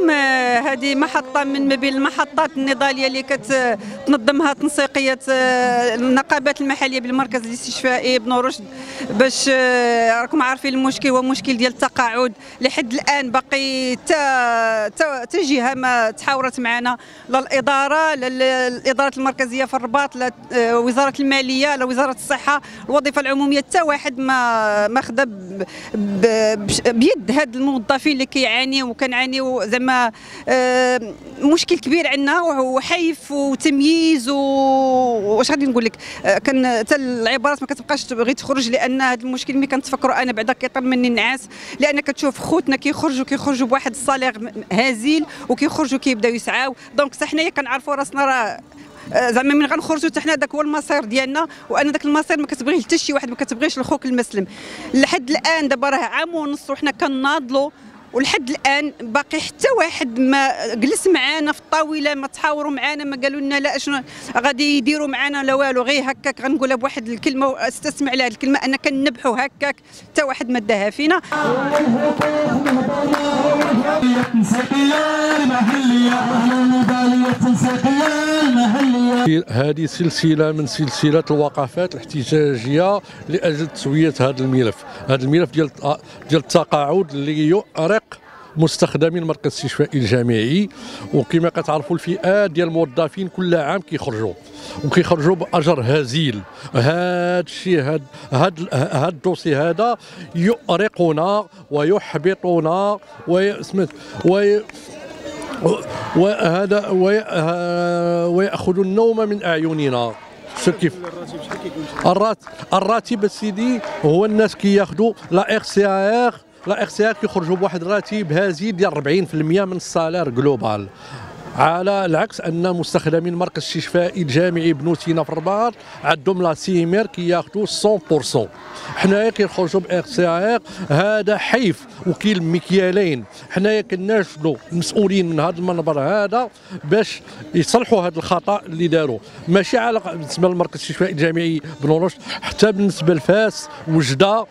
مستخدمين هذه محطة من ما بين المحطات النضالية اللي كتنظمها تنسيقية آه، النقابات المحلية بالمركز الاستشفائي بن رشد باش آه، راكم عارفين المشكل هو مشكل ديال التقاعد. لحد الآن باقي تا جهة ما تحاورت معنا لا الإدارة لا الإدارة المركزية في الرباط لا آه، وزارة المالية لا وزارة الصحة. الوظيفة العمومية حتى واحد ما ما خدا بيد هاد الموظفين اللي كيعانيوا وكنعانيو زعما آه، مشكل كبير عندنا وحيف وتمييز واش غادي نقول لك؟ آه، كان حتى العبارات ما كتبقاش تبغي تخرج لأن هذا المشكل ملي كنتفكروا أنا بعدا كيطير مني النعاس لأن كتشوف خوتنا كيخرجوا كيخرجوا بواحد الصالير هزيل وكيخرجوا كيبداو يسعاو. دونك حتى حنايا كنعرفوا راسنا راه آه، زعما من غنخرجوا حتى حنا داك هو المصير ديالنا وأنا داك المصير ما كتبغيه حتى شي واحد ما كتبغيش لخوك المسلم. لحد الآن دابا راه عام ونص وحنا كناضلوا ولحد الآن باقي حتى واحد ما جلس معانا في الطاولة ما تحاوروا معانا ما قالوا لنا لا اشنو غادي يديروا معانا لا والو. غير هكاك غنقولها بواحد الكلمة واستسمع لهذه الكلمة أنا كنبحوا هكاك حتى واحد ما داها فينا. هذه سلسلة من سلسلة الوقفات الاحتجاجية لأجل تسوية هذا الملف. هذا الملف ديال ديال التقاعد اللي يؤرق مستخدمي المركز الاستشفائي الجامعي. وكما كتعرفوا الفئات ديال الموظفين كل عام كيخرجوا وكيخرجوا بأجر هزيل. هذا الشيء هذا هذا الدوسي هذا يؤرقنا ويحبطنا وي وهذا ويأخذ النوم من أعيننا. شوف كيف. الراتب سيدي هو الناس كياخذوا la RCAR la RC كيخرجوا بواحد الراتب هزيل ديال 40% من ال salaire global على العكس أن مستخدمين المركز الشفائي الجامعي ابن سينا في الرباط عندهم la CIMR كياخذوا 100% حنايا RCAR هذا حيف وكيل مكيالين حنايا كناشدوا المسؤولين من هذا المنبر هذا باش يصلحوا هذا الخطأ اللي داروا ماشي على بالنسبة للمركز الشفائي الجامعي بن رشد حتى بالنسبة لفاس وجدة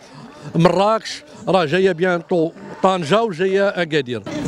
مراكش راه جاية bientôt طنجة وجاية أكادير.